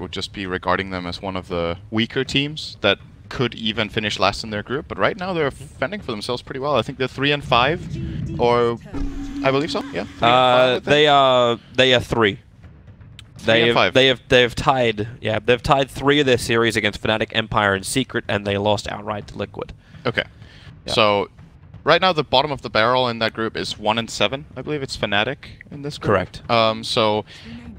would just be regarding them as one of the weaker teams that could even finish last in their group. But right now they're fending for themselves pretty well. I think they're three and five, or I believe so. Yeah. three and five, I Uh, they are they are three. They have, five. they have they have tied yeah they've tied three of their series against Fnatic, Empire, and Secret, and they lost outright to Liquid. Okay. Yeah. So, right now the bottom of the barrel in that group is one and seven. I believe it's Fnatic in this group. Correct. Um. So,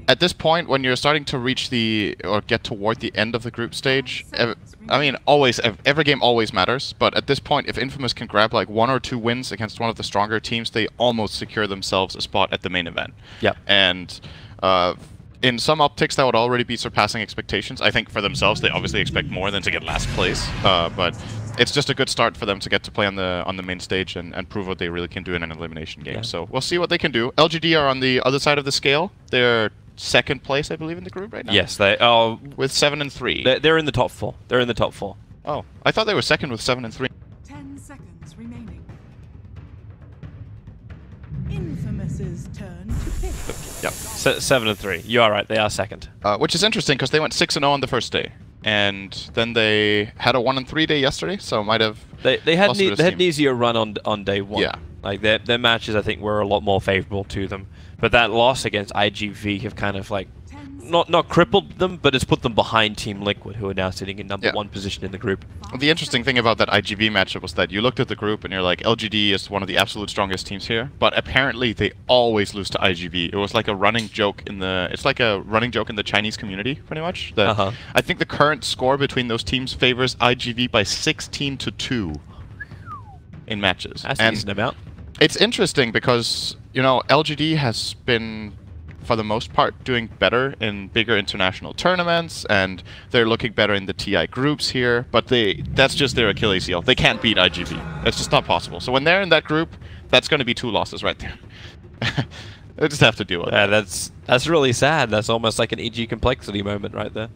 at this point, when you're starting to reach the or get toward the end of the group stage, ev- I mean, always ev- every game always matters. But at this point, if Infamous can grab like one or two wins against one of the stronger teams, they almost secure themselves a spot at the main event. Yep. And. Uh, in some optics, that would already be surpassing expectations. I think for themselves, they obviously expect more than to get last place. Uh, but it's just a good start for them to get to play on the on the main stage and, and prove what they really can do in an elimination game. Yeah. So we'll see what they can do. LGD are on the other side of the scale. They're second place, I believe, in the group right now. Yes, they are. With seven and three. They're, they're in the top four. They're in the top four. oh, I thought they were second with seven and three. Ten seconds remaining. Infamous's turn to pick. Yep. Se- seven and three. You are right. They are second. Uh, which is interesting because they went six and zero on the first day, and then they had a one and three day yesterday. So might have. They they had lost an, a e- they had an easier run on on day one. Yeah. Like their their matches, I think, were a lot more favorable to them. But that loss against IGV have kind of like not not crippled them, but it's put them behind Team Liquid, who are now sitting in number Yeah. one position in the group. The interesting thing about that IGV matchup was that you looked at the group and you're like, LGD is one of the absolute strongest teams here, but apparently they always lose to IGV. It was like a running joke in the, it's like a running joke in the Chinese community, pretty much. That Uh-huh. I think the current score between those teams favors IGV by 16 to two in matches. That's a and decent amount. It's interesting because you know LGD has been for the most part doing better in bigger international tournaments and they're looking better in the TI groups here but they that's just their Achilles heel. They can't beat IGV that's just not possible. So when they're in that group that's going to be two losses right there. They just have to deal with Yeah, it that's that's really sad. That's almost like an EG complexity moment right there.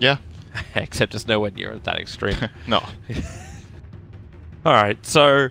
yeah. Except it's nowhere near that extreme. no. All right, so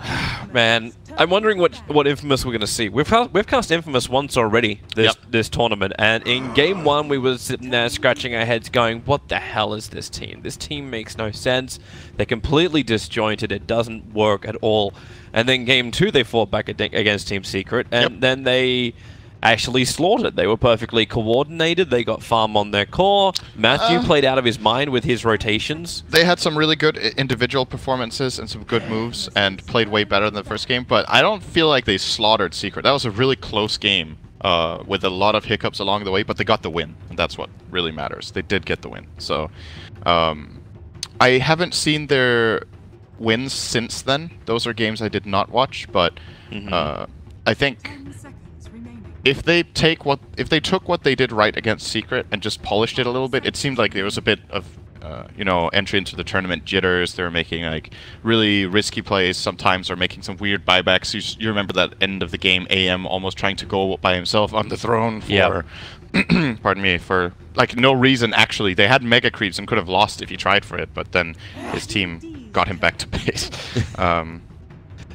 man, I'm wondering what what Infamous we're gonna see. We've cast, we've cast Infamous once already this Yep. this tournament, and in game one we were sitting there scratching our heads, going, "What the hell is this team? This team makes no sense. They're completely disjointed. It doesn't work at all." And then game two they fought back against Team Secret, and Yep. then they. Actually slaughtered. They were perfectly coordinated. They got farm on their core. Matthew Uh, played out of his mind with his rotations. they had some really good individual performances and some good moves and played way better than the first game, but I don't feel like they slaughtered Secret. That was a really close game uh, with a lot of hiccups along the way, but they got the win, and that's what really matters. They did get the win. So um, I haven't seen their wins since then. Those are games I did not watch, but Mhm. uh, I think Ten seconds remaining. If they take what if they took what they did right against Secret and just polished it a little bit, it seemed like there was a bit of uh, you know entry into the tournament jitters. They were making like really risky plays sometimes, or making some weird buybacks. You, you remember that end of the game, AM almost trying to go by himself on the throne for. Yep. pardon me for like no reason actually they had mega creeps and could have lost if he tried for it but then his team got him back to base um,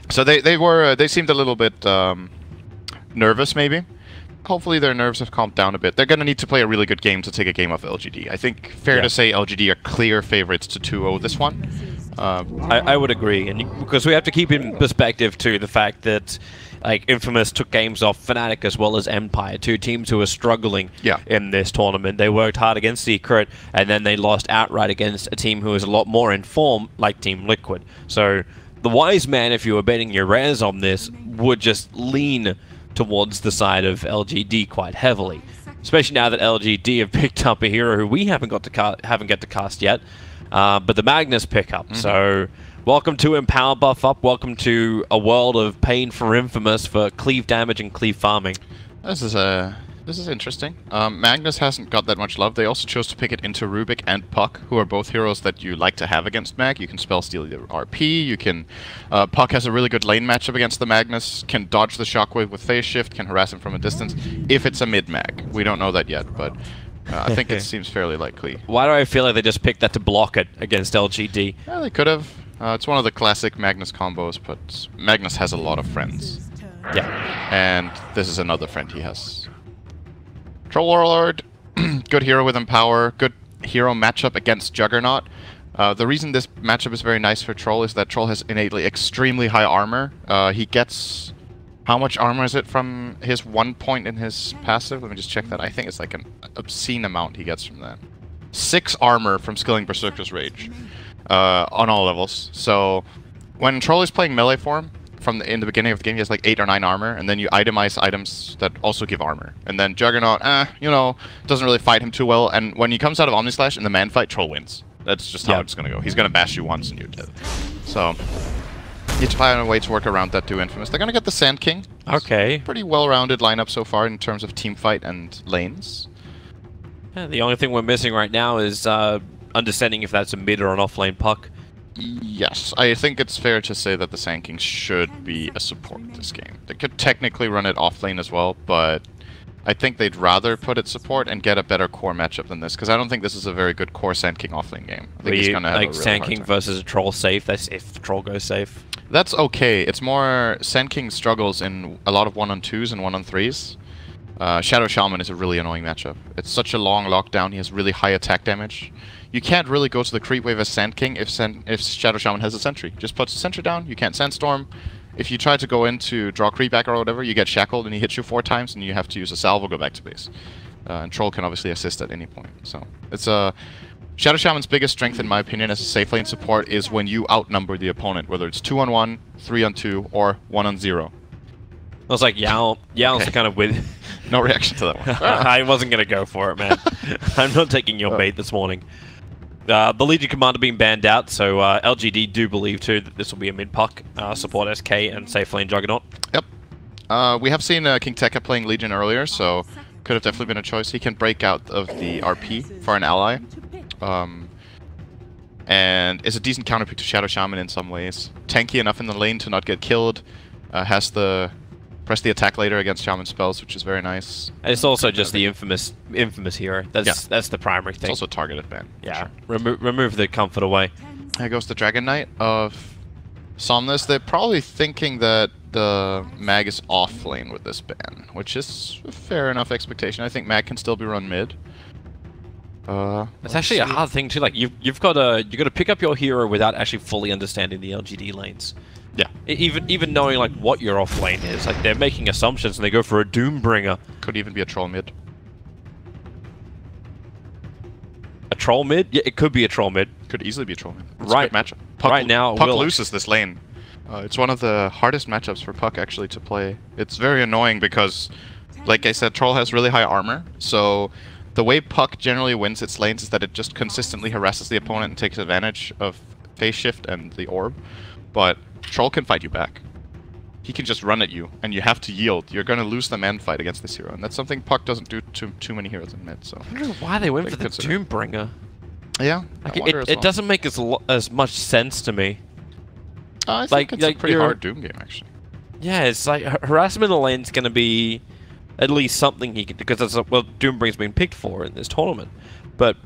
so they, they were uh, they seemed a little bit um, nervous maybe hopefully their nerves have calmed down a bit they're going to need to play a really good game to take a game off lgd i think fair Yeah. to say lgd are clear favorites to 2-0 this one um, I, I would agree, and you, because we have to keep in perspective too the fact that like Infamous took games off Fnatic as well as Empire, two teams who were struggling Yeah. in this tournament. They worked hard against Secret, and then they lost outright against a team who was a lot more in form, like Team Liquid. So the wise man, if you were betting your rares on this, would just lean towards the side of LGD quite heavily. Especially now that LGD have picked up a hero who we haven't got to ca- haven't got to cast yet, uh, but the Magnus pickup. So welcome to Empower Buff Up. Welcome to a world of pain for Infamous for cleave damage and cleave farming. This is a this is interesting. Um, Magnus hasn't got that much love. They also chose to pick it into Rubik and Puck, who are both heroes that you like to have against Mag. You can spell steal your RP. You can. Uh, Puck has a really good lane matchup against the Magnus. Can dodge the shockwave with phase shift. Can harass him from a distance. If it's a mid Mag, we don't know that yet, but uh, I think it seems fairly likely. Why do I feel like they just picked that to block it against LGD? Yeah, they could have. Uh, it's one of the classic Magnus combos, but Magnus has a lot of friends. Yeah. And this is another friend he has. Troll Warlord. good hero with Empower, good hero matchup against Juggernaut. Uh, the reason this matchup is very nice for Troll is that Troll has innately extremely high armor. Uh, he gets... How much armor is it from his one point in his passive? Let me just check that. I think it's like an obscene amount he gets from that. Six armor from skilling Berserker's Rage uh, on all levels. So when Troll is playing melee form, from the, in the beginning of the game, he has like eight or nine armor, and then you itemize items that also give armor. And then Juggernaut, eh, you know, doesn't really fight him too well. And when he comes out of Omnislash in the man fight, Troll wins. That's just how Yeah. it's gonna go. He's gonna bash you once and you're dead. So you find a way to work around that. too, infamous. They're gonna get the Sand King. Okay. Pretty well-rounded lineup so far in terms of team fight and lanes. Yeah, the only thing we're missing right now is uh, understanding if that's a mid or an offlane puck. Yes, I think it's fair to say that the Sand King should be a support this game. They could technically run it off lane as well, but I think they'd rather put it support and get a better core matchup than this, because I don't think this is a very good core Sand King off lane game. I think Were he's you, gonna have like a really Sand King versus a troll safe. That's if the troll goes safe. That's okay. It's more Sand King struggles in a lot of one on twos and one on threes. Uh, Shadow Shaman is a really annoying matchup. It's such a long lockdown. He has really high attack damage. You can't really go to the creep wave as Sand King if if Shadow Shaman has a sentry. Just puts a sentry down. You can't Sandstorm. If you try to go in to draw creep back or whatever, you get shackled and he hits you four times, and you have to use a salvo go back to base. Uh, and Troll can obviously assist at any point. So it's a Shadow Shaman's biggest strength, in my opinion, as a safe lane support is when you outnumber the opponent, whether it's two on one, three on two, or one on zero. I was like, Yao, Yao's Okay. kind of with. No reaction to that one. I wasn't gonna go for it, man. I'm not taking your Oh. bait this morning. Uh, the Legion Commander being banned out, so uh, LGD do believe too that this will be a mid puck uh, support SK and safe lane Juggernaut. Yep. Uh, we have seen uh, King Tekka playing Legion earlier, so could have definitely been a choice. He can break out of the RP for an ally, um, and is a decent counterpick to Shadow Shaman in some ways. Tanky enough in the lane to not get killed. Uh, has the press the attack later against Shaman spells, which is very nice. And it's also just the infamous infamous hero. That's Yeah. that's the primary thing. It's also targeted ban. yeah, sure. remo- remove the comfort away. Here goes the Dragon Knight of Somnus. They're probably thinking that the Mag is off lane with this ban, which is a fair enough expectation. I think Mag can still be run mid. Uh, It's actually a hard thing too. Like you've you've got to you got to pick up your hero without actually fully understanding the LGD lanes. Yeah, Even even knowing like what your off lane is, like they're making assumptions and they go for a Doombringer, could even be a troll mid. a troll mid. Yeah, it could be a troll mid. Could easily be a troll mid. It's Right- matchup. Puck, right now, Puck loses this lane. Uh, it's one of the hardest matchups for Puck actually to play. It's very annoying because, like I said, Troll has really high armor. So the way Puck generally wins its lanes is that it just consistently harasses the opponent and takes advantage of phase shift and the orb. But Troll can fight you back. He can just run at you, and you have to yield. You're going to lose the man fight against this hero, and that's something Puck doesn't do to too many heroes in mid. So I wonder why they went They for the Doombringer. yeah, Like, it, wonder it, doesn't make as lo- as much sense to me. Uh, I think it's like a pretty hard Doom game actually. Yeah, it's like harassment in the lane's going to be at least something he can because that's what well Doombringer's been picked for in this tournament. But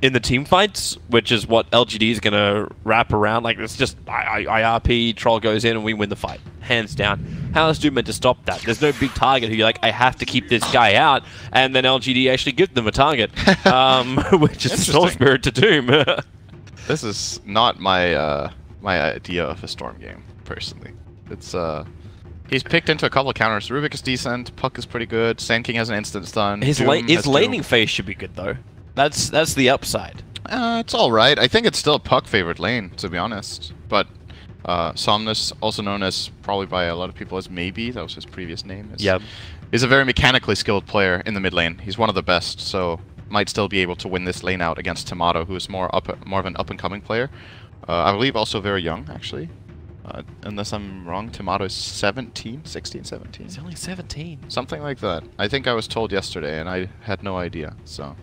in the team fights, which is what LGD is going to wrap around, like it's just I, I, IRP, Troll goes in and we win the fight, hands down. How is Doom meant to stop that? There's no big target who you're like, I have to keep this guy out, and then LGD actually gives them a target, um, which is the Storm Interesting. Spirit to Doom. This is not my uh, my idea of a storm game, personally. It's uh, he's picked into a couple of counters. Rubik is decent. Puck is pretty good. Sand King has an instant stun. his Doom la- his Doom. laning phase should be good though. That's that's the upside. Uh, it's all right. I think it's still a Puck favorite lane, to be honest. But uh, Somnus, also known as probably by a lot of people as Maybe, that was his previous name. Is, Yep. is a very mechanically skilled player in the mid lane. He's one of the best, so might still be able to win this lane out against Tomato, who is more up, more of an up and coming player. Uh, I believe also very young, actually. Uh, unless I'm wrong, Tomato is 17, 16, 17. He's only 17. Something like that. I think I was told yesterday, and I had no idea. So,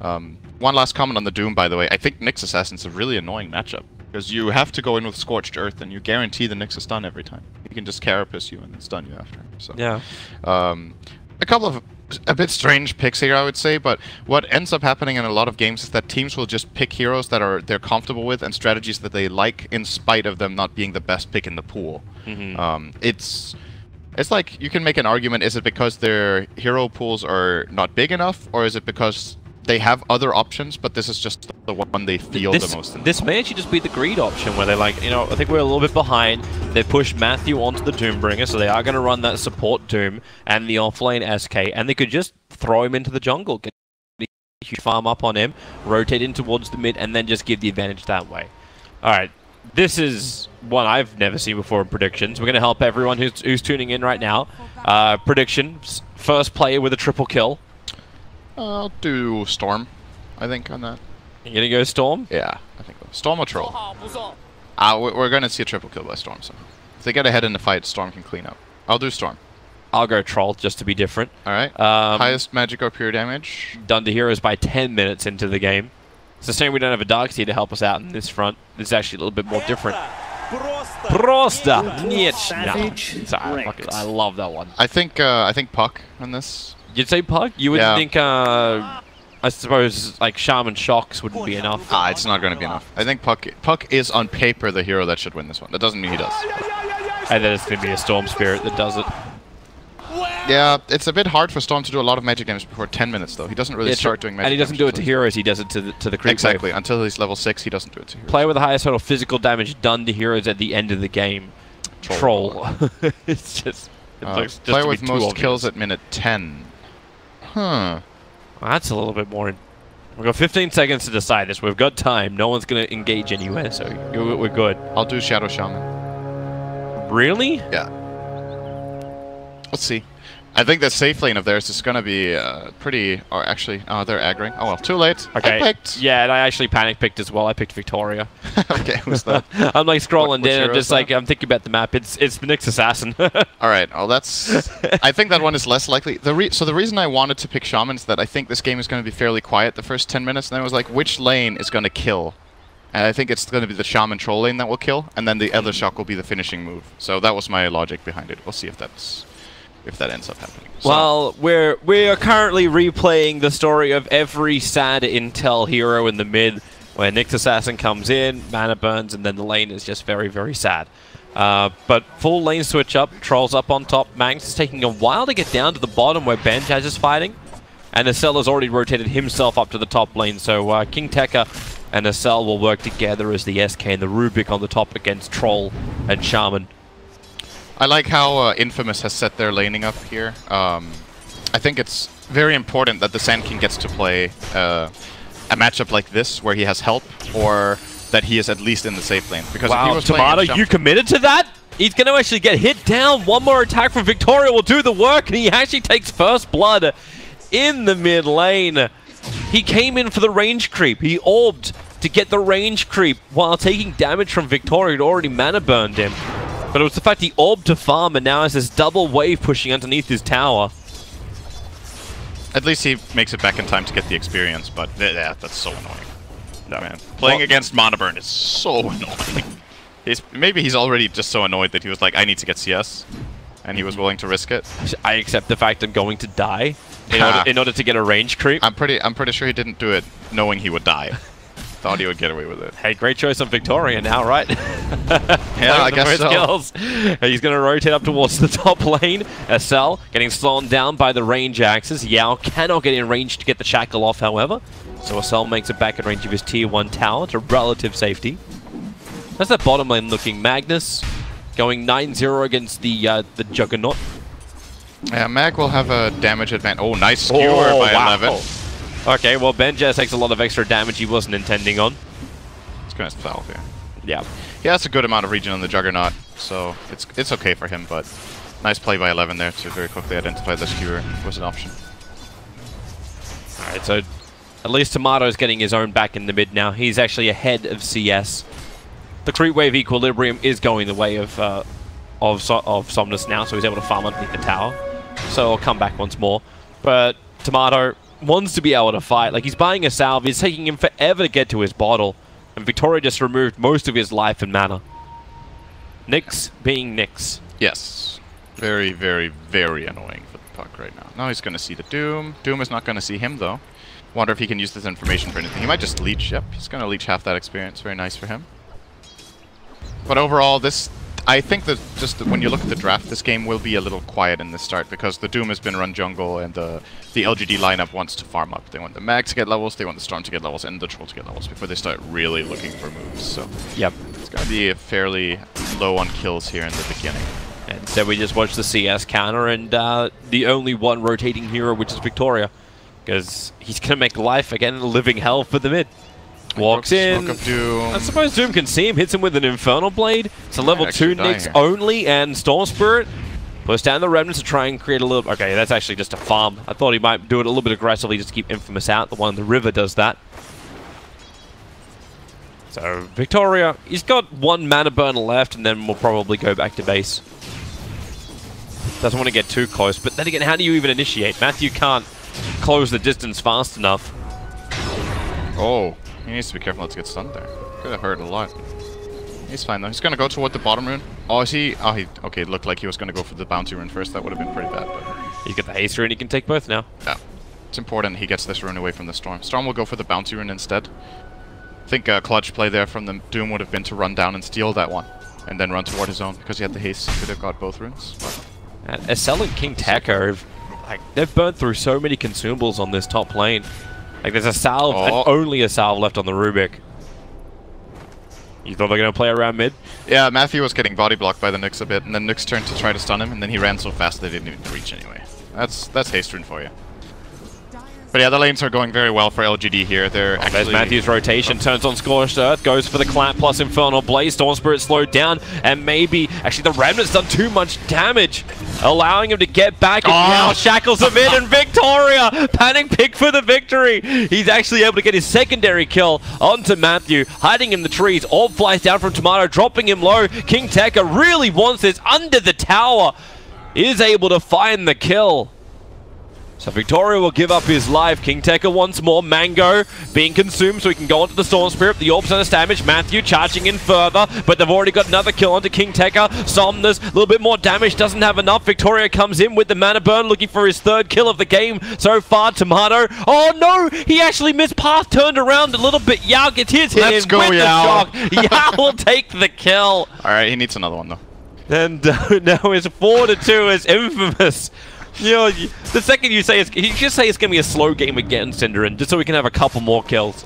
um, one last comment on the Doom, by the way. I think Nyx Assassin's a really annoying matchup because you have to go in with Scorched Earth, and you guarantee the Nyx is stun every time. He can just carapace you and then stun you after. So, Yeah. um, a couple of a bit strange picks here, I would say, but what ends up happening in a lot of games is that teams will just pick heroes that are they're comfortable with and strategies that they like, in spite of them not being the best pick in the pool. Mhm. Um, it's It's like you can make an argument: is it because their hero pools are not big enough, or is it because they have other options, but this is just the one they feel this, the most? In. this may actually just be the greed option where they're like, you know, I think we're a little bit behind. They push Matthew onto the Doombringer, so they are going to run that support Doom and the offlane SK, and they could just throw him into the jungle, get a huge farm up on him, rotate in towards the mid, and then just give the advantage that way. All right, this is one I've never seen before in predictions. We're going to help everyone who's, who's tuning in right now. Uh, predictions: first player with a triple kill. I'll do Storm, I think, on that. You gonna go Storm? Yeah, I think Storm or Troll. Uh, we- we're gonna see a triple kill by Storm, so if they get ahead in the fight, Storm can clean up. I'll do Storm. I'll go Troll just to be different. All right. Um, Highest magic or pure damage. done to heroes by 10 minutes into the game. It's a shame we don't have a Darkseer to help us out in this front. This is actually a little bit more different. Prosta Niechna. Sorry, I, fucking- I love that one. I think uh, I think Puck on this. You'd say Pug? You would Yeah. think, uh, I suppose, like Shaman Shocks wouldn't be enough. Ah, it's not going to be enough. I think Puck Puck is on paper the hero that should win this one. That doesn't mean he does. And then it's going to be a Storm Spirit that does it. Yeah, it's a bit hard for Storm to do a lot of magic damage before 10 minutes though. He doesn't really Yeah, start doing magic. and he doesn't do it to heroes, he does it to the, to the creep wave. Exactly. Until he's level 6, he doesn't do it to heroes. Player with the highest total physical damage done to heroes at the end of the game. Troll. Troll. it's just... It Uh, looks just player to be with too most obvious. kills at minute 10. Huh. Well, that's a little bit more. We've got 15 seconds to decide this. We've got time. No one's going to engage anywhere, eh? so we're good. I'll do Shadow Shaman. Really? Yeah. Let's see. I think the safe lane of theirs is going to be uh, pretty... Or actually, oh, they're aggroing. Oh well, too late. Okay. I picked. Yeah, and I actually panic picked as well. I picked Victoria. okay, who's that? I'm like scrolling What- down. I'm just like? I'm thinking about the map. It's it's the Nyx assassin. All right. Well, that's. I think that one is less likely. The re- so the reason I wanted to pick Shaman is that I think this game is going to be fairly quiet the first 10 minutes, and then I was like, which lane is going to kill? And I think it's going to be the Shaman Troll lane that will kill, and then the other shock will be the finishing move. So that was my logic behind it. We'll see if that's if that ends up happening. So- well, we're we are currently replaying the story of every sad intel hero in the mid, where Nyx assassin comes in, mana burns, and then the lane is just very very sad. Uh, but full lane switch up, trolls up on top. Magnus is taking a while to get down to the bottom where Benjaz is fighting. And Accel has already rotated himself up to the top lane, so uh, King Tekka and Accel will work together as the SK and the Rubik on the top against Troll and Shaman. I like how uh, Infamous has set their laning up here. Um, I think it's very important that the Sand King gets to play uh, a matchup like this where he has help, or that he is at least in the safe lane. Because Wow, Tomato, you committed to that? He's going to actually get hit down. One more attack from Victoria will do the work, and he actually takes first blood in the mid lane. He came in for the range creep. He orbed to get the range creep while taking damage from Victoria, who'd already mana burned him. But it was the fact he orbed to farm and now has this double wave pushing underneath his tower. At least he makes it back in time to get the experience, but yeah, that's so annoying. No, man. Playing Well- against mana burn is so annoying. He's, maybe he's already just so annoyed that he was like, I need to get CS. And he was mm-hmm. willing to risk it. I accept the fact I'm going to die in, order, in order to get a range creep. I'm pretty I'm pretty sure he didn't do it knowing he would die. Thought he would get away with it. Hey, great choice on Victoria now, right? Yeah, I guess so. kills. He's going to rotate up towards the top lane. SL getting slowed down by the range axes. Yao cannot get in range to get the shackle off, however. So SL makes it back in range of his tier 1 tower to relative safety. That's that bottom lane looking. Magnus going 9-0 against the uh, the Juggernaut. Yeah, Mag will have a damage advantage. Oh, nice skewer Oh, by wow. 11. Okay, well, Benjaz takes a lot of extra damage he wasn't intending on. It's gonna foul here. Yeah. He has a good amount of region on the Juggernaut, so it's it's okay for him, but nice play by 11 there to very quickly identify the skewer was an option. Alright, so at least Tomato's getting his own back in the mid now. He's actually ahead of CS. The creep wave equilibrium is going the way of uh, of so of Somnus now, so he's able to farm underneath the tower. So he'll come back once more. But Tomato wants to be able to fight. Like he's buying a salve. It's taking him forever to get to his bottle. And Victoria just removed most of his life and mana. Nyx being Nyx. Yes. Very, very, very annoying for the puck right now. Now he's gonna see the Doom. Doom is not gonna see him though. Wonder if he can use this information for anything. He might just leech. Yep, he's gonna leech half that experience. Very nice for him. But overall, this I think that just when you look at the draft, this game will be a little quiet in the start because the Doom has been run jungle and the the LGD lineup wants to farm up. They want the Mag to get levels, they want the Storm to get levels, and the Troll to get levels before they start really looking for moves. So Yep. it's gonna be a fairly low on kills here in the beginning. And so we just watched the CS counter and uh, the only one rotating hero, which is Victoria. Because he's going to make life, again, a living hell for the mid. Walks in. I suppose Doom can see him, hits him with an Infernal Blade. It's a level actually 2 die Nyx only, and Storm Spirit puts down the Remnants to try and create a little... Okay, that's actually just a farm. I thought he might do it a little bit aggressively just to keep Infamous out. The one in the river does that. So, Victoria, he's got one mana burn left, and then we'll probably go back to base. Doesn't want to get too close, but then again, how do you even initiate? Matthew can't close the distance fast enough. Oh, he needs to be careful not to get stunned there. Could have hurt a lot. He's fine though. He's gonna go toward the bottom rune. Oh, is he? Oh, he. Okay, it looked like he was gonna go for the bounty rune first. That would have been pretty bad. But He's got the haste rune, he can take both now. yeah, it's important he gets this rune away from the storm. Storm will go for the bounty rune instead. I think a clutch play there from the Doom would have been to run down and steal that one, and then run toward his own because he had the haste. He could have got both runes. But And Accel and King have, like, they've burned through so many consumables on this top lane. Like, there's a salve Oh. and only a salve left on the Rubik. You thought they were going to play around mid? yeah, Matthew was getting body blocked by the Nyx a bit, and then Nyx turned to try to stun him, and then he ran so fast they didn't even reach anyway. That's that's haste rune for you. But yeah, the lanes are going very well for LGD here. They're actually There's Matthew's rotation, turns on Scorched Earth, uh, goes for the Clap plus Infernal Blade, Storm Spirit slowed down, and maybe, actually the Remnant's done too much damage, allowing him to get back, and Oh. now shackles him in, and Victoria, panic pick for the victory! He's actually able to get his secondary kill onto Matthew, hiding in the trees, Orb flies down from Tomato, dropping him low, King Tekka really wants this under the tower, is able to find the kill. So Victoria will give up his life. King Tekka once more. Mango being consumed so he can go onto the Storm Spirit. The Orb's under damage. Matthew charging in further, but they've already got another kill onto King Tekka. Somnus, a little bit more damage, doesn't have enough. Victoria comes in with the mana burn, looking for his third kill of the game so far. Tomato. Oh no! He actually missed path, turned around a little bit. Yao gets his hit Let's in go, with the shock. Yao will take the kill. All right, he needs another one though. And uh, now it's four to two as infamous. You know, the second you say it's, you just say it's gonna be a slow game again, Cinderin, just so we can have a couple more kills.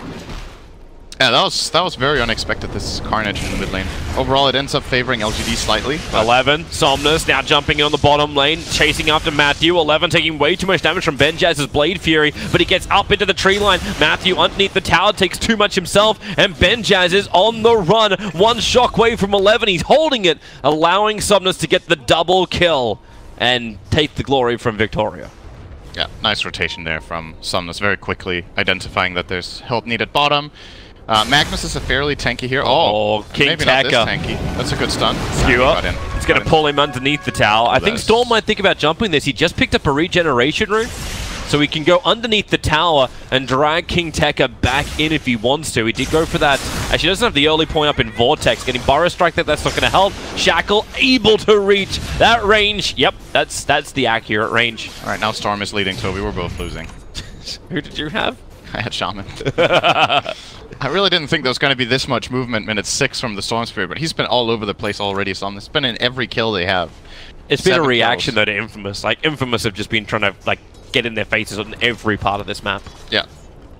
Yeah, that was that was very unexpected. This carnage in the mid lane. Overall, it ends up favoring LGD slightly. 11, Somnus now jumping in on the bottom lane, chasing after Matthew. 11 taking way too much damage from Benjaz's Blade Fury, but he gets up into the tree line. Matthew underneath the tower takes too much himself, and Benjaz is on the run. One shockwave from 11, he's holding it, allowing Somnus to get the double kill and take the glory from Victoria. Yeah, nice rotation there from Somnus, very quickly identifying that there's help needed bottom. Uh, Magnus is a fairly tanky here. Oh, Oh, King maybe not this tanky. That's a good stun. Skewer. In. He's going to pull him underneath the tower. I think Storm might think about jumping this. He just picked up a regeneration rune. So he can go underneath the tower and drag King Tekka back in if he wants to. He did go for that. Actually, doesn't have the early point up in Vortex. Getting Burrow Strike, that that's not going to help. Shackle able to reach that range. Yep, that's that's the accurate range. All right, now Storm is leading Toby. We're both losing. Who did you have? I had Shaman. I really didn't think there was going to be this much movement minute six from the Storm Spirit, but he's been all over the place already. So it's been in every kill they have. It's been a reaction kills. though to Infamous. Like Infamous have just been trying to like get in their faces on every part of this map. Yeah.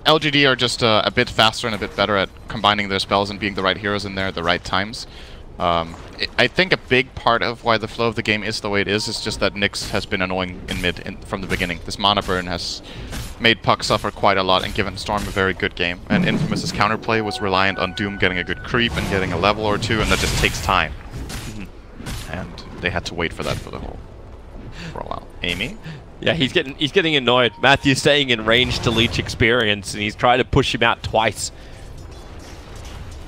LGD are just uh, a bit faster and a bit better at combining their spells and being the right heroes in there at the right times. Um, I I think a big part of why the flow of the game is the way it is is just that Nyx has been annoying in mid in, from the beginning. This mana burn has made Puck suffer quite a lot and given Storm a very good game. And Infamous's counterplay was reliant on Doom getting a good creep and getting a level or two, and that just takes time. And they had to wait for that for the whole for a while. Ame? Yeah, he's getting he's getting annoyed. Matthew's staying in range to leech experience, and he's trying to push him out twice.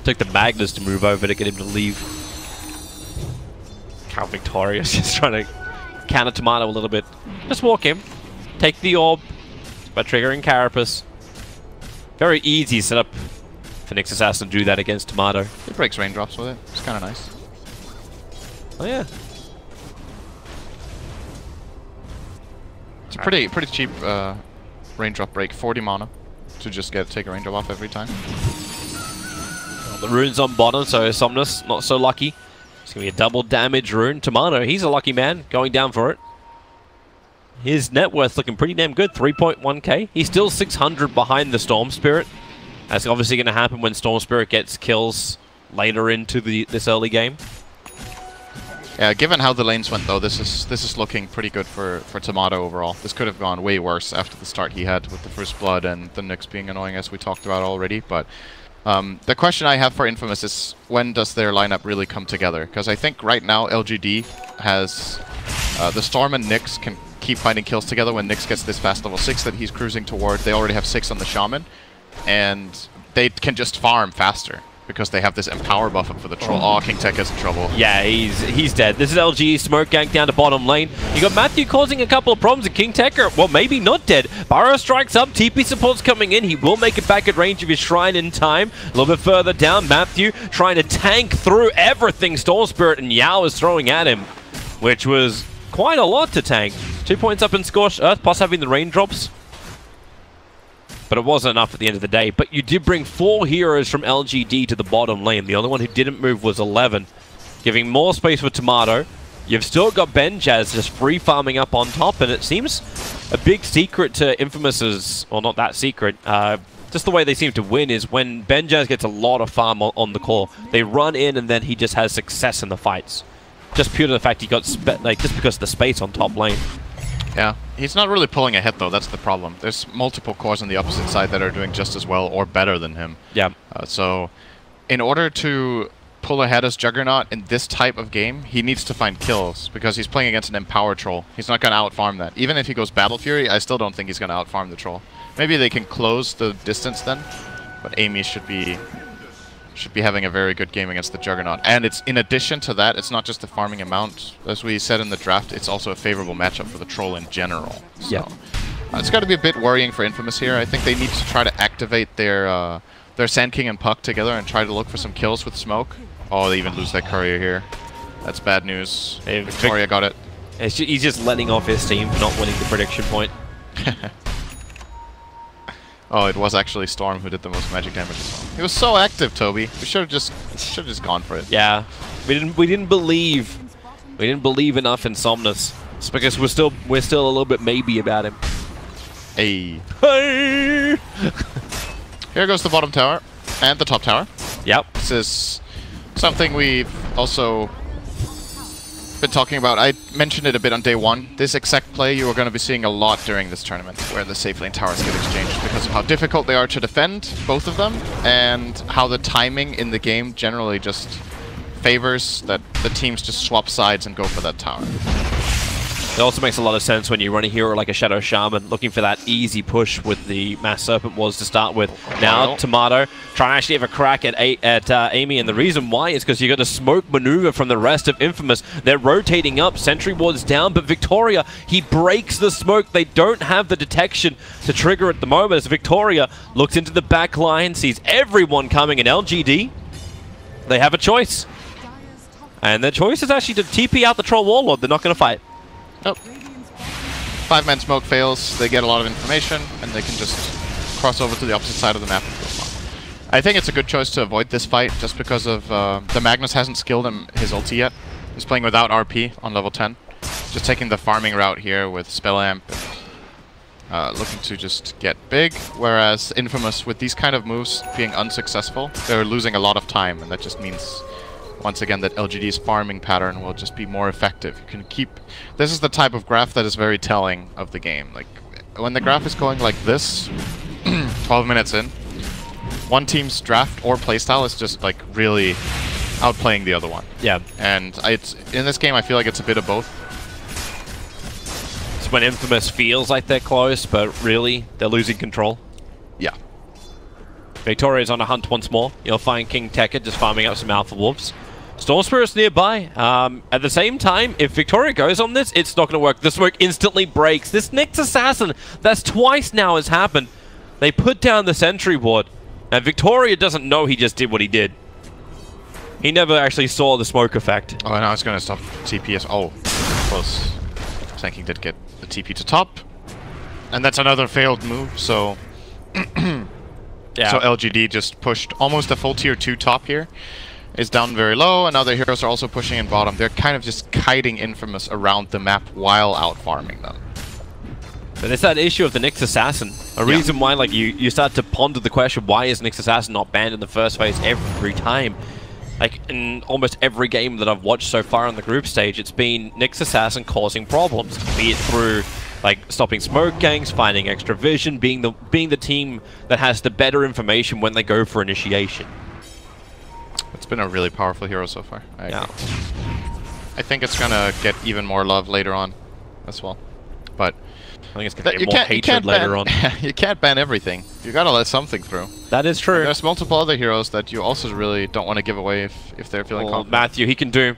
Took the Magnus to move over to get him to leave. Count Victorious just trying to counter Tomato a little bit. Just walk him. Take the orb by triggering Carapace. Very easy setup for Nyx Assassin to do that against Tomato. He breaks raindrops with it. It's kind of nice. Oh yeah. It's pretty pretty cheap uh, raindrop break, 40 mana to just get take a raindrop off every time. The rune's on bottom, so Somnus not so lucky. It's going to be a double damage rune. Tomato, he's a lucky man, going down for it. His net worth looking pretty damn good, 3.1k. He's still 600 behind the Storm Spirit. That's obviously going to happen when Storm Spirit gets kills later into the this early game. Yeah, given how the lanes went though, this is this is looking pretty good for for Tomato overall. This could have gone way worse after the start he had with the first blood and the Nyx being annoying as we talked about already. But um, the question I have for Infamous is when does their lineup really come together? Because I think right now LGD has uh, the Storm and Nyx can keep finding kills together when Nyx gets this fast level 6 that he's cruising toward. They already have 6 on the Shaman, and they can just farm faster because they have this empower buff up for the troll. Oh, oh King Tech is in trouble. Yeah, he's he's dead. This is LG smoke gank down to bottom lane. You got Matthew causing a couple of problems, and King Tekka, well, maybe not dead. Burrow strikes up, TP support's coming in. He will make it back at range of his shrine in time. A little bit further down, Matthew trying to tank through everything Storm Spirit and Yao is throwing at him, which was quite a lot to tank. Two points up in Scorched Earth, plus having the raindrops. But it wasn't enough at the end of the day. But you did bring four heroes from LGD to the bottom lane. The only one who didn't move was 11, giving more space for Tomato. You've still got Benjaz just free farming up on top, and it seems a big secret to Infamous's, well, not that secret, uh, just the way they seem to win is when Benjaz gets a lot of farm on, on the core, they run in and then he just has success in the fights. Just pure to the fact he got, like, just because of the space on top lane. Yeah, he's not really pulling ahead though, that's the problem. There's multiple cores on the opposite side that are doing just as well or better than him. Yeah. Uh, so, in order to pull ahead as Juggernaut in this type of game, he needs to find kills because he's playing against an Empower Troll. He's not going to outfarm that. Even if he goes Battle Fury, I still don't think he's going to outfarm the Troll. Maybe they can close the distance then, but Ame should be should be having a very good game against the Juggernaut. And it's in addition to that, it's not just the farming amount. As we said in the draft, it's also a favorable matchup for the Troll in general. So, Yeah. uh, it's got to be a bit worrying for Infamous here. I think they need to try to activate their uh, their Sand King and Puck together and try to look for some kills with smoke. Oh, they even lose that courier here. That's bad news. Hey, Vic- Victoria got it. It's ju- he's just letting off his team for not winning the prediction point. Oh, it was actually Storm who did the most magic damage as well. He was so active, Toby. We should have just should have just gone for it. Yeah, we didn't we didn't believe we didn't believe enough in Somnus. It's because we're still we're still a little bit maybe about him. Hey. Hey! Here goes the bottom tower and the top tower. Yep. This is something we've also been talking about. I mentioned it a bit on day one. This exact play you are going to be seeing a lot during this tournament, where the safe lane towers get exchanged because of how difficult they are to defend, both of them, and how the timing in the game generally just favors that the teams just swap sides and go for that tower. It also makes a lot of sense when you run a hero like a Shadow Shaman, looking for that easy push with the Mass Serpent was to start with. Now, Tomato trying to actually have a crack at a at uh, Ame, and the reason why is because you got a smoke maneuver from the rest of Infamous. They're rotating up, Sentry Ward's down, but Victoria, he breaks the smoke. They don't have the detection to trigger at the moment as Victoria looks into the back line, sees everyone coming in LGD. They have a choice. And their choice is actually to TP out the Troll Warlord. They're not going to fight. Nope. Five-man smoke fails, they get a lot of information, and they can just cross over to the opposite side of the map and. I think it's a good choice to avoid this fight, just because of uh, the Magnus hasn't skilled him his ulti yet. He's playing without RP on level 10. Just taking the farming route here with Spell Amp uh, looking to just get big, whereas Infamous, with these kind of moves being unsuccessful, they're losing a lot of time, and that just means once again that LGD's farming pattern will just be more effective. You can keep... This is the type of graph that is very telling of the game. Like, when the graph is going like this, 12 minutes in, one team's draft or playstyle is just, like, really outplaying the other one. Yeah. And it's, in this game, I feel like it's a bit of both. It's when Infamous feels like they're close, but really, they're losing control. Yeah. Victoria's on a hunt once more. You'll find King Tekka just farming up some Alpha Wolves. Storm Spirit's nearby. Um, at the same time, if Victoria goes on this, it's not going to work. The smoke instantly breaks. This next Assassin, that's twice now has happened. They put down the Sentry Ward. And Victoria doesn't know he just did what he did. He never actually saw the smoke effect. Oh, now it's going to stop TPS. Oh, close. Thinking did get the TP to top. And that's another failed move, so... Yeah. So LGD just pushed almost a full tier 2 top here. Is down very low, and other heroes are also pushing in bottom. They're kind of just kiting Infamous around the map while out farming them. But it's that issue of the Nyx Assassin. A Yeah. reason why like you, you start to ponder the question, why is Nyx Assassin not banned in the first phase every time? Like in almost every game that I've watched so far on the group stage, it's been Nyx Assassin causing problems. Be it through like stopping smoke ganks, finding extra vision, being the being the team that has the better information when they go for initiation. It's been a really powerful hero so far. I, Yeah. agree. I think it's gonna get even more love later on as well. But I think it's gonna get you more can't, you hatred can't later ban, on. you can't ban everything. You gotta let something through. That is true. There's multiple other heroes that you also really don't want to give away if, if they're feeling Well, confident. Matthew, he can do.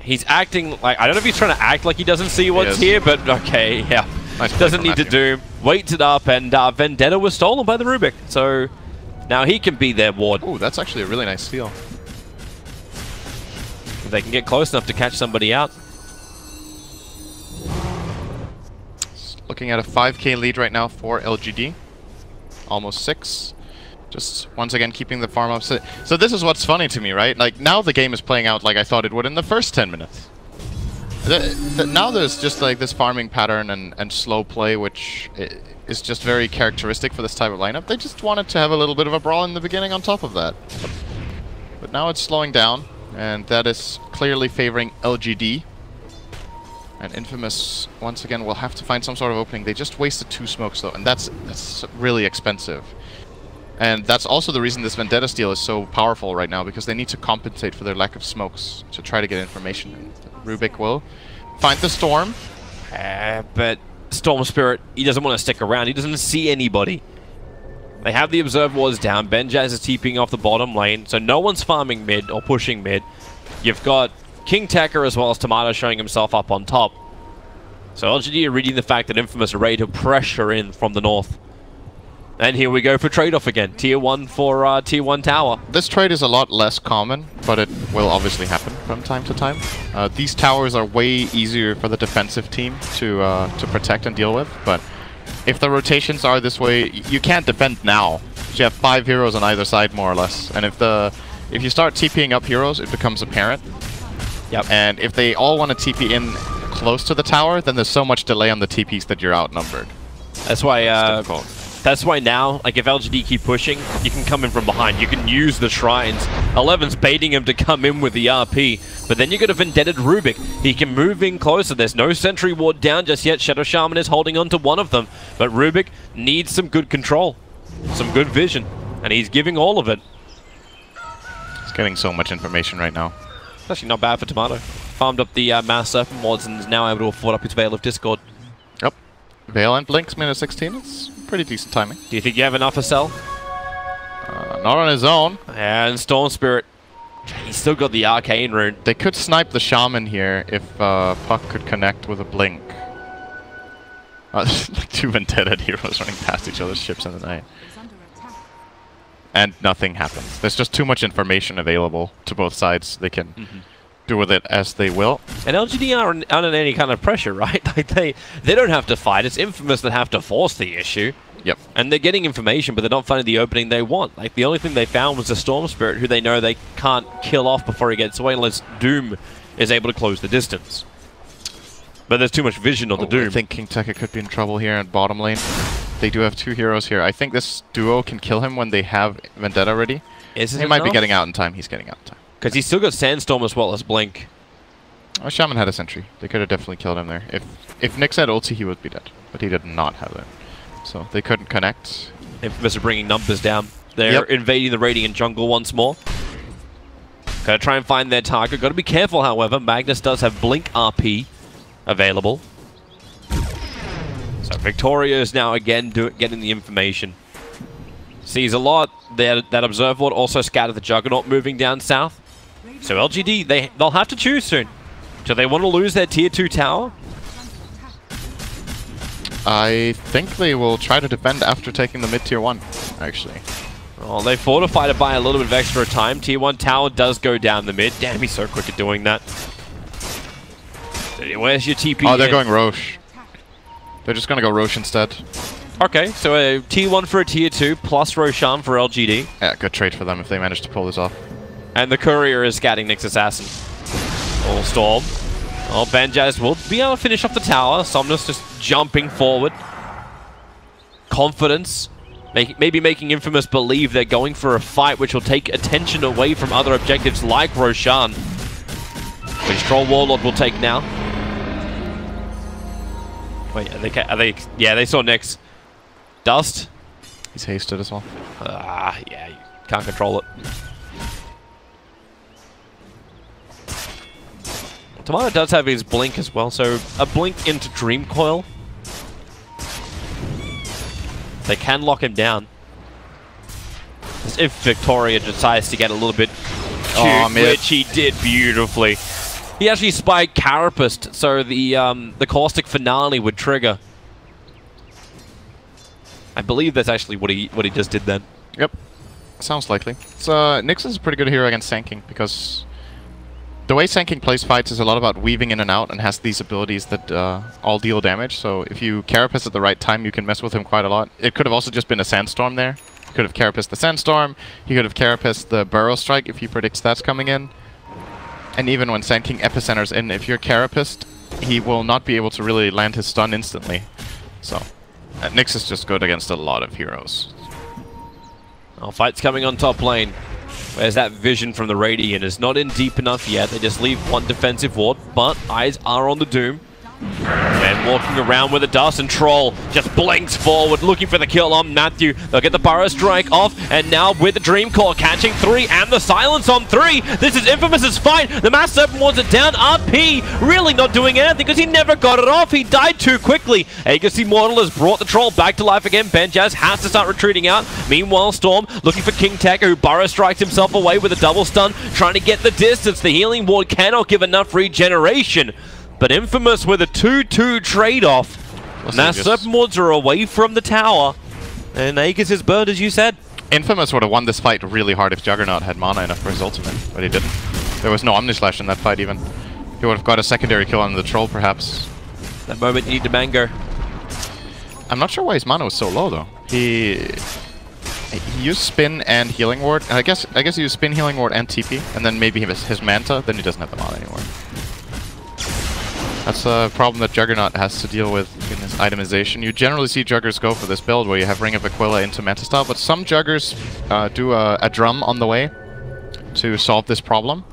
He's acting like I don't know if he's trying to act like he doesn't see what's is. here, but okay, yeah. Nice doesn't from need to do. Waits it up, and uh, Vendetta was stolen by the Rubik, so now he can be their ward. Ooh, that's actually a really nice steal. If they can get close enough to catch somebody out. Looking at a 5k lead right now for LGD. Almost 6. Just once again keeping the farm up. So, so this is what's funny to me, right? Like now the game is playing out like I thought it would in the first 10 minutes. The, the, now there's just like this farming pattern and, and slow play which i- is just very characteristic for this type of lineup. They just wanted to have a little bit of a brawl in the beginning on top of that. But now it's slowing down and that is clearly favoring LGD. And Infamous, once again, will have to find some sort of opening. They just wasted two smokes, though, and that's, that's really expensive. And that's also the reason this Vendetta steal is so powerful right now, because they need to compensate for their lack of smokes to try to get information. And Rubik will find the Storm. Uh, but Storm Spirit, he doesn't want to stick around. He doesn't see anybody. They have the Observe Wards down. Benjaz is TPing off the bottom lane, so no one's farming mid or pushing mid. You've got King Tekka as well as Tomato showing himself up on top. So LGD are reading the fact that Infamous are ready to pressure in from the north. And here we go for trade-off again. Tier 1 for uh, Tier 1 tower. This trade is a lot less common, but it will obviously happen from time to time. Uh, these towers are way easier for the defensive team to uh, to protect and deal with, but if the rotations are this way, you can't defend now. You have five heroes on either side, more or less, and if the if you start TPing up heroes, it becomes apparent. Yep. And if they all want to TP in close to the tower, then there's so much delay on the TPs that you're outnumbered. That's why uh. That's why now, like if LGD keep pushing, you can come in from behind. You can use the shrines. Eleven's baiting him to come in with the RP, but then you got a vendetted Rubik. He can move in closer. There's no sentry ward down just yet. Shadow Shaman is holding on to one of them, but Rubik needs some good control, some good vision, and he's giving all of it. He's getting so much information right now. It's actually not bad for Tomato. Farmed up the uh, Mass Serpent Wards and is now able to afford up his Veil of Discord. And Blinks minute 16. It's pretty decent timing. Do you think you have enough for Cell? Uh, not on his own. And Storm Spirit. He's still got the Arcane Rune. They could snipe the Shaman here if uh, Puck could connect with a Blink. Uh, like two Vendetta heroes running past each other's ships in the night. is under attack. And nothing happens. There's just too much information available to both sides. They can do with it as they will. And LGD aren't under any kind of pressure, right? Like they they don't have to fight. It's Infamous that have to force the issue. Yep. And they're getting information, but they're not finding the opening they want. Like the only thing they found was the Storm Spirit, who they know they can't kill off before he gets away unless Doom is able to close the distance. But there's too much vision on the Oh, Doom. I think King Tekka could be in trouble here in bottom lane. They do have two heroes here. I think this duo can kill him when they have Vendetta ready. Is it He might be getting out in time. He's getting out in time. Because he's still got Sandstorm as well as Blink. Oh, Shaman had a sentry. They could have definitely killed him there. If if Nyx had ulti, he would be dead. But he did not have it. So they couldn't connect. Infamous are bringing numbers down. They're Yep. invading the Radiant jungle once more. Gotta try and find their target. Gotta be careful, however. Magnus does have Blink RP available. So Victoria is now again do getting the information. Sees a lot. That, that Observe Ward also scattered the Juggernaut moving down south. So LGD, they, they'll have to choose soon. Do they want to lose their tier 2 tower? I think they will try to defend after taking the mid tier one. Actually, Well, they fortified it by a little bit of extra time. Tier 1 tower does go down the mid. Damn, he's so quick at doing that. Where's your TP? oh, they're in? going Rosh. They're just gonna go Rosh instead. Okay, so a Tier 1 for a Tier 2, plus Roshan for LGD. Yeah, good trade for them if they manage to pull this off. And the courier is scouting Nyx Assassin. All Storm. Oh, Benjaz will be able to finish off the tower. Somnus just jumping forward. Confidence. Make, maybe making Infamous believe they're going for a fight which will take attention away from other objectives like Roshan. Which Troll Warlord will take now. Wait, are they, ca- are they... Yeah, they saw Nyx. Dust. He's hasted as well. Ah, yeah, you can't control it. Tomato does have his blink as well, so a blink into Dream Coil. They can lock him down. As if Victoria decides to get a little bit cute, Aw, mid. which he did beautifully. He actually spied Carapace, so the um, the caustic finale would trigger. I believe that's actually what he what he just did then. Yep. Sounds likely. So, uh, is a pretty good hero against Sand King because the way Sand King plays fights is a lot about weaving in and out and has these abilities that uh, all deal damage. So if you Carapace at the right time, you can mess with him quite a lot. It could have also just been a Sandstorm there. You could have Carapaced the Sandstorm. He could have Carapaced the Burrow Strike if he predicts that's coming in. And even when Sand King Epicenters in, if you're Carapaced, he will not be able to really land his stun instantly. So, uh, Nyx is just good against a lot of heroes. Oh, fight's coming on top lane. Where's that vision from the Radiant? It's not in deep enough yet. They just leave one defensive ward, but eyes are on the Doom. And walking around with a dust and Troll just blinks forward, looking for the kill on Matthew. They'll get the Burrow Strike off, and now with the Dream Coil catching three and the Silence on three. This is Infamous's fight. The Mass Serpent wants it down. RP really not doing anything because he never got it off. He died too quickly. Aegis Immortal has brought the Troll back to life again. Benjaz has to start retreating out. Meanwhile, Storm looking for King Tekka, who Burrow strikes himself away with a double stun, trying to get the distance. The Healing Ward cannot give enough regeneration. But Infamous with a 2-2 trade-off. Now Aegis. Serpent are away from the tower. And Aegis is burned, as you said. Infamous would have won this fight really hard if Juggernaut had mana enough for his ultimate, but he didn't. There was no Omnislash in that fight even. He would have got a secondary kill on the troll perhaps. That moment you need to mango. I'm not sure why his mana was so low though. He he used spin and healing ward. I guess I guess he used spin, healing ward, and TP, and then maybe his, his manta. Then he doesn't have the mana anymore. That's a problem that Juggernaut has to deal with in his itemization. You generally see Juggers go for this build where you have Ring of Aquila into Manta style, but some Juggers uh, do a, a drum on the way to solve this problem.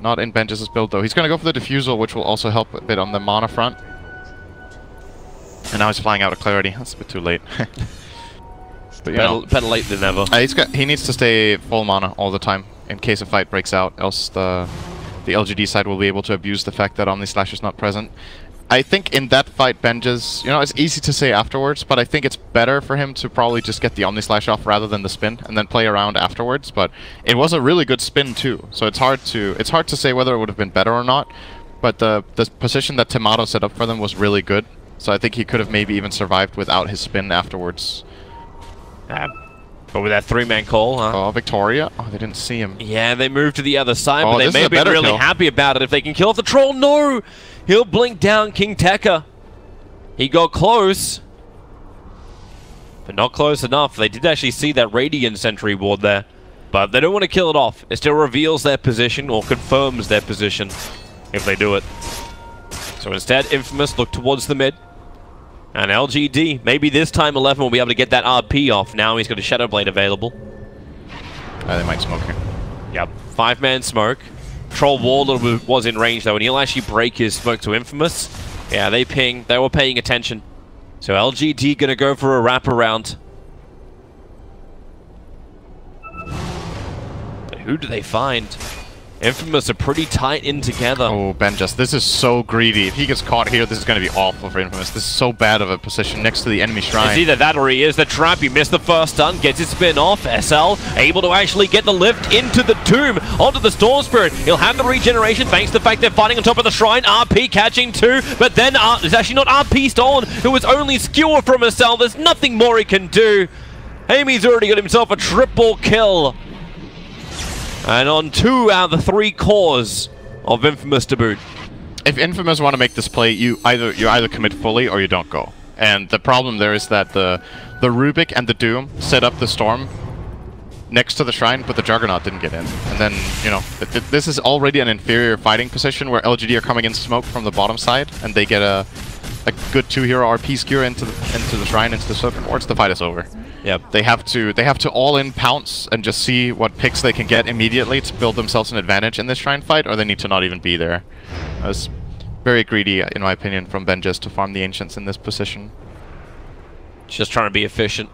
Not in Benjaz' build though. He's going to go for the Diffusal, which will also help a bit on the mana front. And now he's flying out of Clarity. That's a bit too late. but know, Better, better late than never. uh, he's got, he needs to stay full mana all the time in case a fight breaks out, else the the LGD side will be able to abuse the fact that Omnislash is not present. I think in that fight, Benjaz's, you know, it's easy to say afterwards, but I think it's better for him to probably just get the Omnislash off rather than the spin, and then play around afterwards. But it was a really good spin too, so it's hard to it's hard to say whether it would have been better or not. But the the position that Tomato set up for them was really good, so I think he could have maybe even survived without his spin afterwards. Uh, but with that three-man call, huh? Oh, Victoria! Oh, they didn't see him. Yeah, they moved to the other side, Oh, but they may be really kill. happy about it if they can kill off the troll. No! He'll blink down King Tekka. He got close. But not close enough. They did actually see that Radiant Sentry ward there. But they don't want to kill it off. It still reveals their position or confirms their position if they do it. So instead, Infamous look towards the mid. And LGD, maybe this time 11 will be able to get that RP off. Now he's got a Shadow Blade available. Uh, they might smoke here. Yep. Five man smoke. Troll Warlord was in range though, and he'll actually break his smoke to Infamous. Yeah, they ping. They were paying attention. So LGD gonna go for a wraparound. But who do they find? Infamous are pretty tight in together. Oh, Benjaz, this is so greedy. If he gets caught here, this is going to be awful for Infamous. This is so bad of a position next to the enemy It's shrine. either that or he is the trap. He missed the first stun, gets his spin off. SL able to actually get the lift into the tomb, onto the Storm Spirit. He'll have the regeneration thanks to the fact they're fighting on top of the shrine. RP catching two, but then uh, it's actually not RP stolen, who was only skewer from SL. There's nothing more he can do. Ame's already got himself a triple kill. And on two out of the three cores of Infamous to boot. If Infamous want to make this play, you either you either commit fully or you don't go. And the problem there is that the the Rubik and the Doom set up the storm next to the shrine, but the Juggernaut didn't get in. And then, you know, th th this is already an inferior fighting position where LGD are coming in smoke from the bottom side, and they get a a good two hero RP skewer into the into the shrine, into the serpent wards. The fight is over. Yeah, They have to they have to all in pounce and just see what picks they can get immediately to build themselves an advantage in this shrine fight, or they need to not even be there. That's very greedy, in my opinion, from Benjaz to farm the ancients in this position. Just trying to be efficient.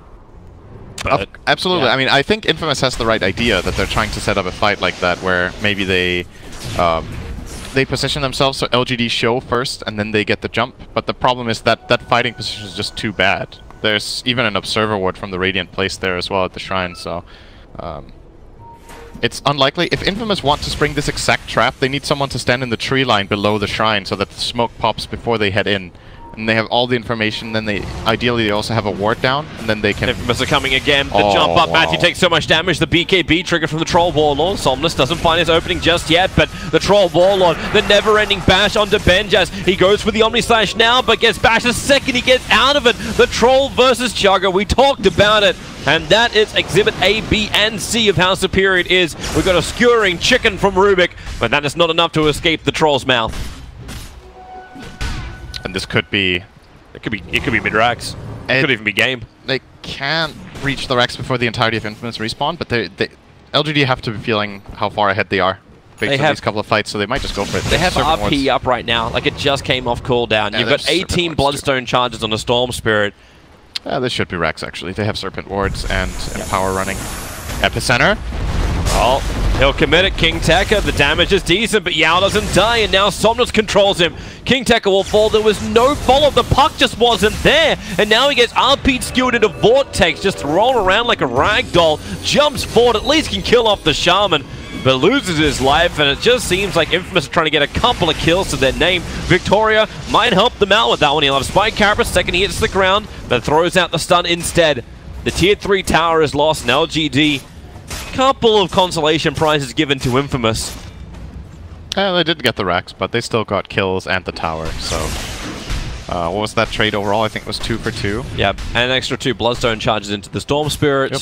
But, absolutely. yeah. I mean, I think Infamous has the right idea that they're trying to set up a fight like that, where maybe they um, they position themselves so LGD show first, and then they get the jump. But the problem is that that fighting position is just too bad. There's even an observer ward from the Radiant placed there as well at the shrine, so um, it's unlikely. If Infamous want to spring this exact trap, they need someone to stand in the tree line below the shrine so that the smoke pops before they head in. And they have all the information, then they ideally they also have a ward down, and then they can The Infamous are coming again. The Oh, jump up. Matthew wow. takes so much damage. The BKB triggered from the Troll Warlord. Somnus doesn't find his opening just yet, but the Troll Warlord, the never-ending bash onto Benjaz. He goes for the Omni Slash now, but gets bashed the second he gets out of it. The Troll versus Jugger. We talked about it. And that is Exhibit A, B, and C of how superior it is. We've got a skewering chicken from Rubik, but that is not enough to escape the Troll's mouth. And this could be It could be, it could be mid-rax. It It- could even be game. they can't reach the rax before the entirety of Infamous respawn, but they, they LGD have to be feeling how far ahead they are based They on have- these couple of fights, so they might just go for it. They have RP wards. up right now. Like it just came off cooldown. Yeah, You've got 18 wards, Bloodstone charges on a Storm Spirit. Yeah, this should be rax actually. They have Serpent wards and Empower running. Epicenter. Oh, he'll commit it. King Tekka, the damage is decent, but Yao doesn't die, and now Somnus controls him. King Tekka will fall. There was no follow. Of the puck just wasn't there. And now he gets RP'd skewed into Vortex, just thrown around like a rag doll. Jumps forward, at least can kill off the Shaman, but loses his life, and it just seems like Infamous are trying to get a couple of kills to their name. Victoria might help them out with that one. He'll have Spike Carapace, second he hits the ground, but throws out the stun instead. The Tier 3 tower is lost, and LGD couple of consolation prizes given to Infamous. Yeah, they did get the rax, but they still got kills and the tower. So, uh, what was that trade overall? I think it was two for two. Yep, and an extra two Bloodstone charges into the Storm Spirit. Yep.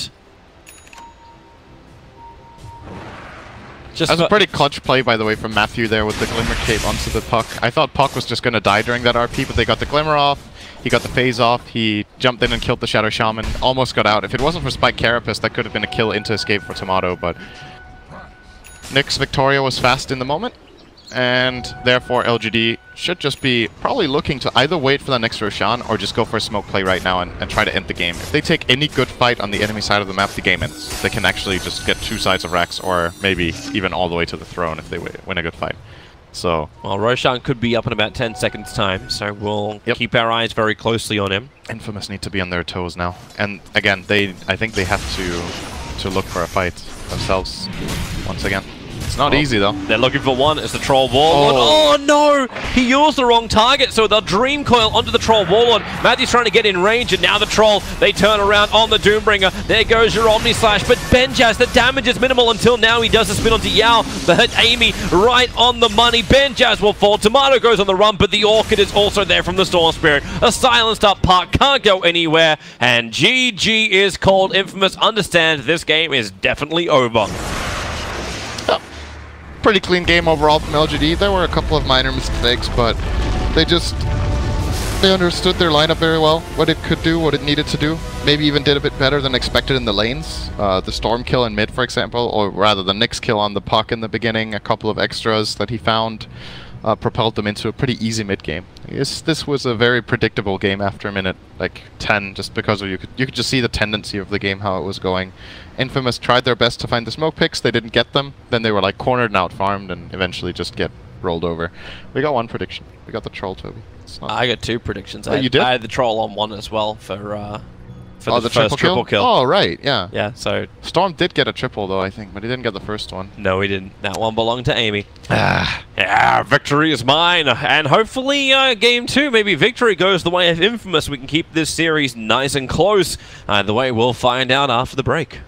Just That was a pretty clutch play, by the way, from Matthew there with the Glimmer Cape onto the puck. I thought Puck was just going to die during that RP, but they got the Glimmer off. He got the phase off. He jumped in and killed the Shadow Shaman. Almost got out. If it wasn't for Spike Carapace, that could have been a kill into escape for Tomato, but Nyx Victoria was fast in the moment, and therefore LGD should just be probably looking to either wait for the next Roshan or just go for a smoke play right now and, and try to end the game. If they take any good fight on the enemy side of the map, the game ends. They can actually just get two sides of rax or maybe even all the way to the throne if they win a good fight. So, well, Roshan could be up in about 10 seconds' time, so we'll Yep. keep our eyes very closely on him. Infamous need to be on their toes now. And again, they I think they have to to look for a fight themselves once again. It's not Oh. easy though. They're looking for one. It's the Troll Warlord. Oh. Oh. no! He used the wrong target, so the Dream Coil onto the Troll Warlord. Matthew's trying to get in range, and now the Troll, they turn around on the Doombringer. There goes your Omni Slash, but Benjaz, the damage is minimal until now. He does the spin onto Yao, but Ame right on the money. Benjaz will fall. Tomato goes on the run, but the Orchid is also there from the Storm Spirit. A silenced up Puck can't go anywhere, and GG is called. Infamous understand this game is definitely over. Pretty clean game overall from LGD. There were a couple of minor mistakes, but they just they understood their lineup very well, what it could do, what it needed to do. Maybe even did a bit better than expected in the lanes. Uh, the Storm kill in mid, for example, or rather the Nyx kill on the puck in the beginning, a couple of extras that he found. Uh, propelled them into a pretty easy mid game. Yes, this was a very predictable game after a minute, like 10, just because of you could you could just see the tendency of the game how it was going. Infamous tried their best to find the smoke picks, they didn't get them. Then they were like cornered and out farmed, and eventually just get rolled over. We got one prediction. We got the troll, Toby. It's not. I got two predictions. Oh, I, you did? I had the troll on one as well for uh, for oh, the, first triple kill. Oh, right, yeah. Yeah, so Storm did get a triple though, I think, but he didn't get the first one. no, he didn't. That one belonged to Ame. Ah. Yeah, victory is mine, and hopefully uh, game two, maybe victory goes the way of Infamous. We can keep this series nice and close. Either way, we'll find out after the break.